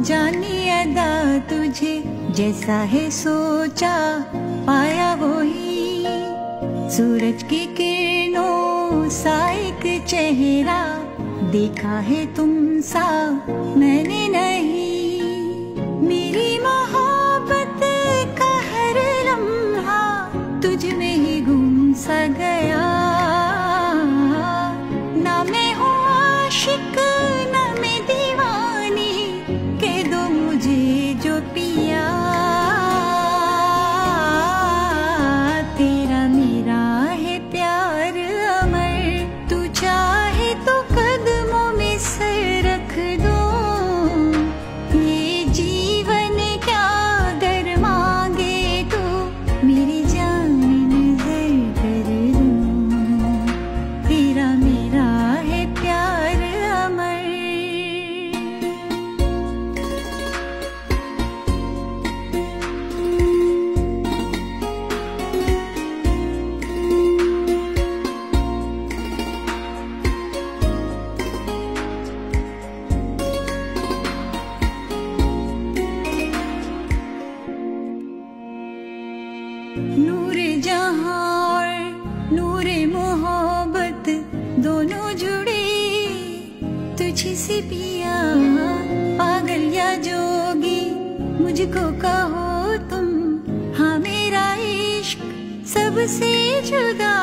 जानी अदा तुझे, जैसा है सोचा पाया वही। सूरज की किरणों सा एक चेहरा देखा है तुम सा मैंने नहीं। मेरी मोहब्बत का हर लम्हा तुझ में ही गुम सा गया। मेरी नूर जहाँ, नूर मोहब्बत, दोनों जुड़े। तुझे से पिया पागल या जोगी, मुझको कहो तुम हाँ मेरा इश्क सबसे जुदा।